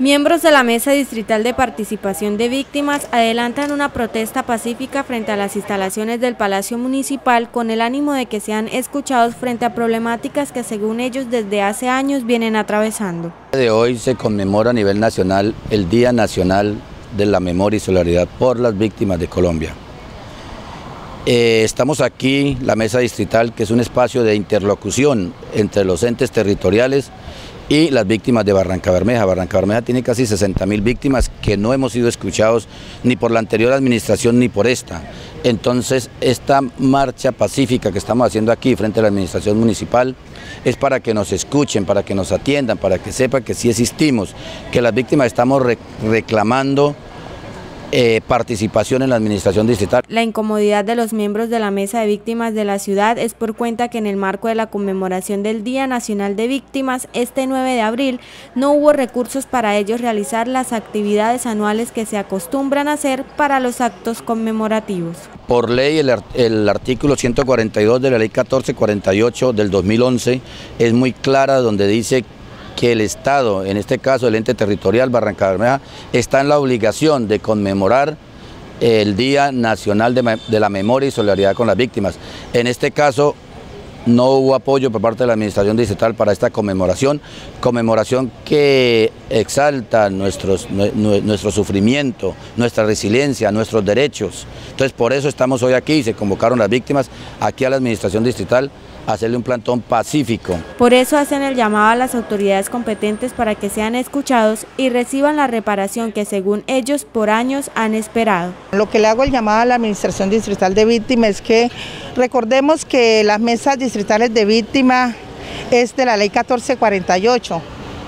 Miembros de la Mesa Distrital de Participación de Víctimas adelantan una protesta pacífica frente a las instalaciones del Palacio Municipal con el ánimo de que sean escuchados frente a problemáticas que según ellos desde hace años vienen atravesando. De hoy se conmemora a nivel nacional el Día Nacional de la Memoria y Solidaridad por las Víctimas de Colombia. Eh, estamos aquí, la Mesa Distrital, que es un espacio de interlocución entre los entes territoriales y las víctimas de Barranca Bermeja. Barranca Bermeja tiene casi 60 mil víctimas que no hemos sido escuchados ni por la anterior administración ni por esta. Entonces, esta marcha pacífica que estamos haciendo aquí frente a la administración municipal es para que nos escuchen, para que nos atiendan, para que sepan que sí existimos, que las víctimas estamos reclamando eh, participación en la administración distrital. La incomodidad de los miembros de la Mesa de Víctimas de la ciudad es por cuenta que en el marco de la conmemoración del Día Nacional de Víctimas, este 9 de abril, no hubo recursos para ellos realizar las actividades anuales que se acostumbran a hacer para los actos conmemorativos. Por ley, el, el artículo 142 de la ley 1448 del 2011 es muy clara donde dice que el Estado, en este caso el ente territorial Barranca Bermeja, está en la obligación de conmemorar el Día Nacional de, la Memoria y Solidaridad con las Víctimas. En este caso, no hubo apoyo por parte de la Administración Distrital para esta conmemoración, conmemoración que exalta nuestros, nuestro sufrimiento, nuestra resiliencia, nuestros derechos. Entonces por eso estamos hoy aquí y se convocaron las víctimas aquí a la Administración Distrital hacerle un plantón pacífico. Por eso hacen el llamado a las autoridades competentes para que sean escuchados y reciban la reparación que según ellos por años han esperado. Lo que le hago el llamado a la Administración Distrital de Víctimas es que recordemos que las mesas distritales de víctimas es de la ley 1448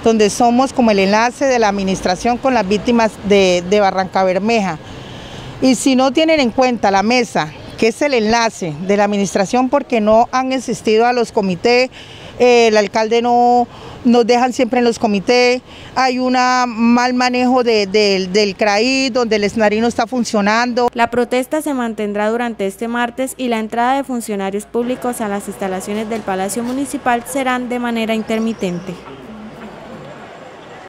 donde somos como el enlace de la administración con las víctimas de, de Barranca Bermeja. Y si no tienen en cuenta la mesa que es el enlace de la administración porque no han existido a los comités, el alcalde no nos dejan siempre en los comités, hay un mal manejo del CRAI donde el escenario no está funcionando. La protesta se mantendrá durante este martes y la entrada de funcionarios públicos a las instalaciones del Palacio Municipal serán de manera intermitente.